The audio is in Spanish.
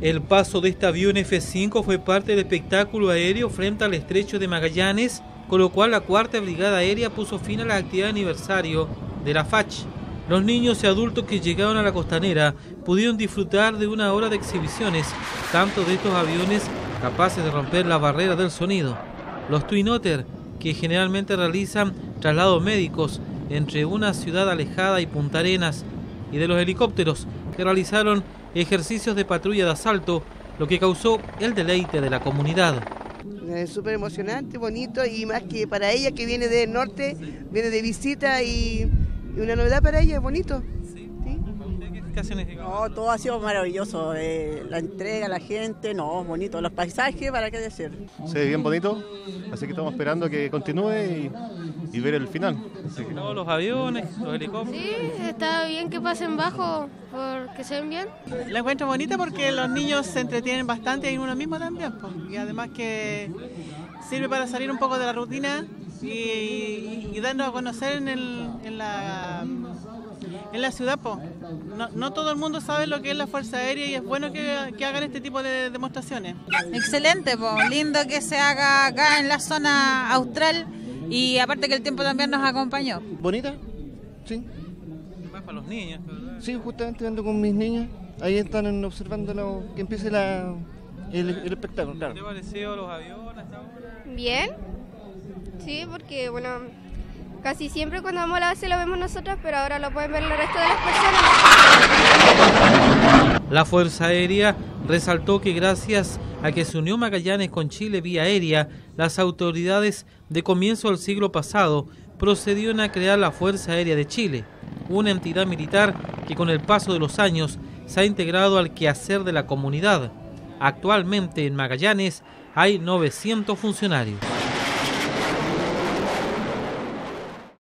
El paso de este avión F-5 fue parte del espectáculo aéreo frente al estrecho de Magallanes, con lo cual la cuarta brigada aérea puso fin a la actividad de aniversario de la FACH. Los niños y adultos que llegaron a la costanera pudieron disfrutar de una hora de exhibiciones, tanto de estos aviones capaces de romper la barrera del sonido. Los Twin Otter, que generalmente realizan traslados médicos entre una ciudad alejada y Punta Arenas, y de los helicópteros, que realizaron ejercicios de patrulla de asalto, lo que causó el deleite de la comunidad. Es súper emocionante, bonito y más que para ella que viene del norte, viene de visita y, una novedad para ella, bonito. No, todo ha sido maravilloso. Eh, la entrega, la gente, no, bonito. Los paisajes, ¿para qué decir? Se ve bien bonito, así que estamos esperando que continúe y, ver el final. Todos los aviones, los helicópteros. Sí, está bien que pasen bajo, porque se ven bien. La encuentro bonita porque los niños se entretienen bastante y uno mismo también. Y además que sirve para salir un poco de la rutina y, darnos a conocer en, en la en la ciudad. No, todo el mundo sabe lo que es la Fuerza Aérea y es bueno que, hagan este tipo de demostraciones. Excelente, lindo que se haga acá en la zona austral y aparte que el tiempo también nos acompañó. ¿Bonita? Sí. Más para los niños, Sí, justamente ando con mis niñas. Ahí están observando lo, que empiece la, el, espectáculo. Claro. ¿Qué pareció los aviones? Bien. Sí, porque bueno, Casi siempre cuando vamos a la base lo vemos nosotros, pero ahora lo pueden ver el resto de las personas. La Fuerza Aérea resaltó que gracias a que se unió Magallanes con Chile vía aérea, las autoridades de comienzo del siglo pasado procedieron a crear la Fuerza Aérea de Chile, una entidad militar que con el paso de los años se ha integrado al quehacer de la comunidad. Actualmente en Magallanes hay 900 funcionarios.